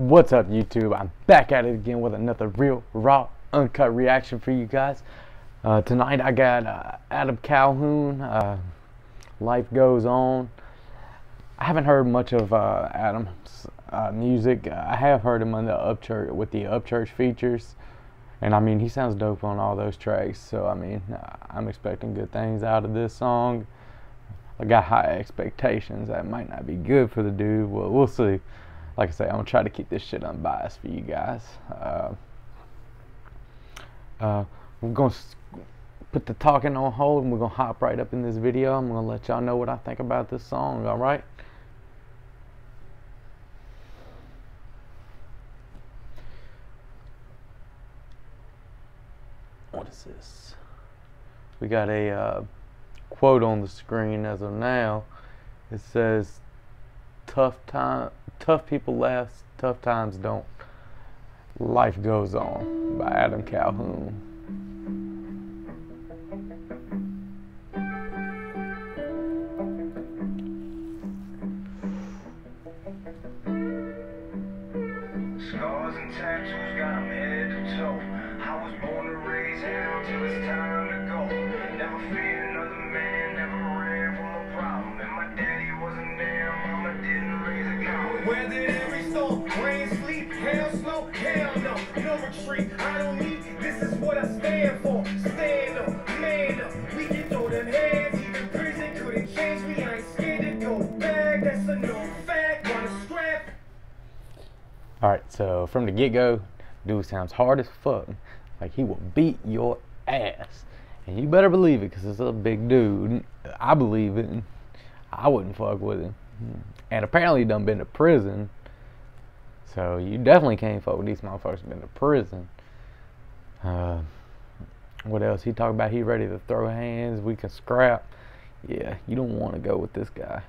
What's up, YouTube? I'm back at it again with another real, raw, uncut reaction for you guys. Uh, tonight I got uh, Adam Calhoun, uh, Life Goes On. I haven't heard much of uh, Adam's uh, music. I have heard him on the Upchurch with the Upchurch features, and I mean he sounds dope on all those tracks. So I mean I'm expecting good things out of this song. I got high expectations. That might not be good for the dude. Well, we'll see like I say, I'm gonna try to keep this shit unbiased for you guys. Uh, uh, we're gonna put the talking on hold and we're gonna hop right up in this video. I'm gonna let y'all know what I think about this song. All right. What is this? We got a uh, quote on the screen as of now. It says, "Tough time." Tough people last, tough times don't. Life Goes On by Adam Calhoun. Retreat. I don't need this is what I stand for. Stand up, man up. We can throw them hands, even prison couldn't change me. I ain't scared to go back. That's a known fact. Wanna scrap? Alright, so from the get go, dude sounds hard as fuck. Like he will beat your ass. And you better believe it because it's a big dude. I believe it. I wouldn't fuck with him. And apparently he done been to prison. So you definitely can't fuck with these motherfuckers been to prison. Uh, what else? He talked about he ready to throw hands. We can scrap. Yeah, you don't want to go with this guy.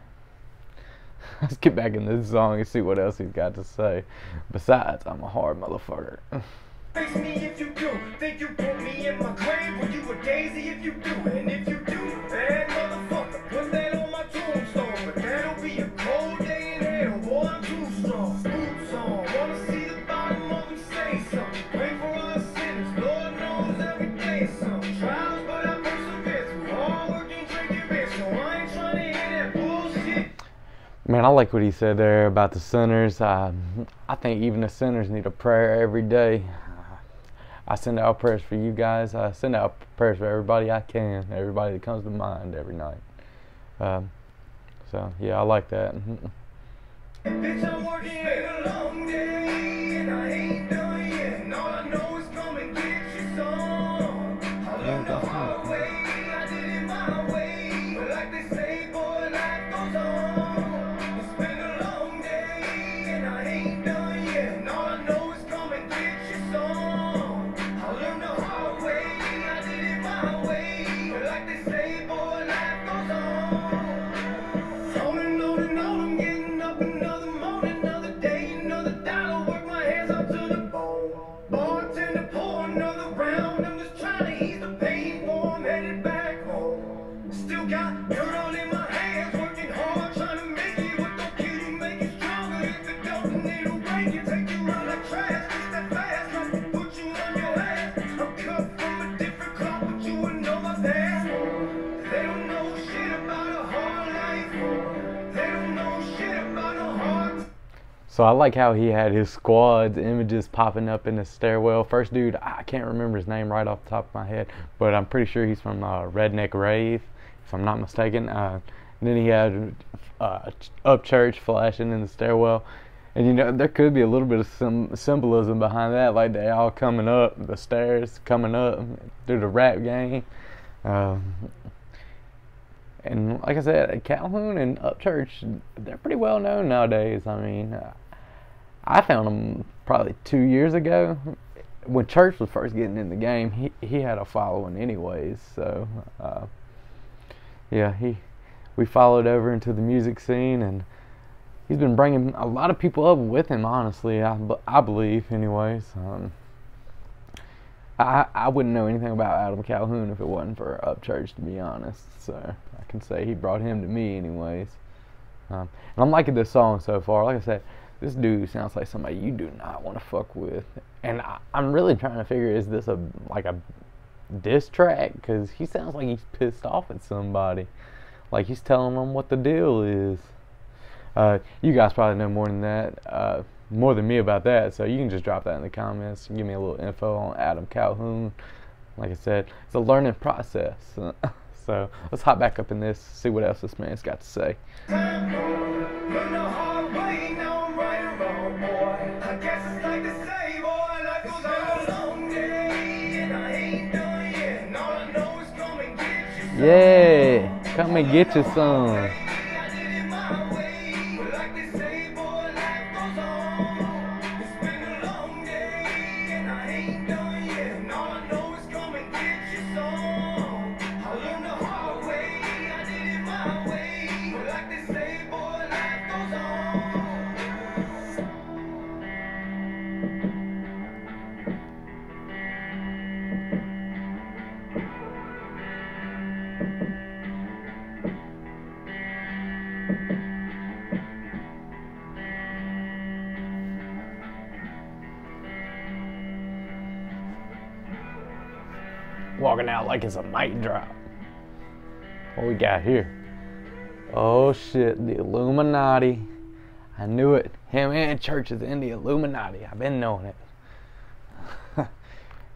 Let's get back in this song and see what else he's got to say. Besides, I'm a hard motherfucker. Man, I like what he said there about the sinners. Uh, I think even the sinners need a prayer every day. I send out prayers for you guys. I send out prayers for everybody I can, everybody that comes to mind every night. Um, so, yeah, I like that. So I like how he had his squad's images popping up in the stairwell. First dude, I can't remember his name right off the top of my head, but I'm pretty sure he's from uh, Redneck Rave, if I'm not mistaken. Uh, then he had uh, Upchurch flashing in the stairwell. And you know, there could be a little bit of some symbolism behind that, like they all coming up the stairs, coming up through the rap game. Um, and like I said, Calhoun and Upchurch, they're pretty well known nowadays. I mean, uh, I found him probably two years ago when Church was first getting in the game. He he had a following, anyways. So, uh, yeah, he we followed over into the music scene, and he's been bringing a lot of people up with him. Honestly, I I believe, anyways. Um, I, I wouldn't know anything about Adam Calhoun if it wasn't for Upchurch, to be honest. So I can say he brought him to me, anyways. Um, and I'm liking this song so far. Like I said, this dude sounds like somebody you do not want to fuck with. And I, I'm really trying to figure is this a like a diss track? Because he sounds like he's pissed off at somebody. Like he's telling them what the deal is. Uh, you guys probably know more than that, uh, more than me about that. So you can just drop that in the comments give me a little info on Adam Calhoun. Like I said, it's a learning process. so let's hop back up in this, see what else this man's got to say. Yeah, come and get you some. Walking out like it's a mic drop. What we got here? Oh shit, the Illuminati. I knew it. Him and church is in the Illuminati. I've been knowing it.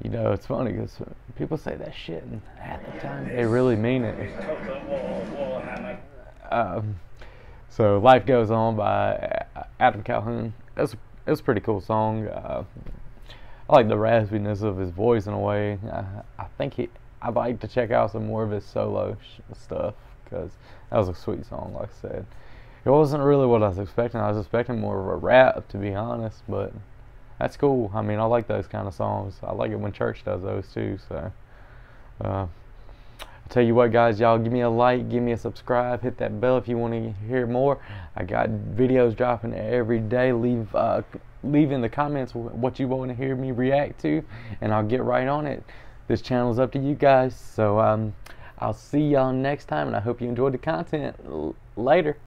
you know, it's funny because people say that shit, and half the time they really mean it. Um, so life goes on by Adam Calhoun. It's it's a pretty cool song. Uh, I like the raspiness of his voice in a way. I, I think he. I'd like to check out some more of his solo sh- stuff because that was a sweet song. Like I said, it wasn't really what I was expecting. I was expecting more of a rap, to be honest. But that's cool. I mean, I like those kind of songs. I like it when Church does those too. So. Uh, tell you what, guys, y'all give me a like, give me a subscribe, hit that bell if you want to hear more. I got videos dropping every day. Leave uh, leave in the comments what you want to hear me react to, and I'll get right on it. This channel is up to you guys. So um, I'll see y'all next time, and I hope you enjoyed the content. L- later.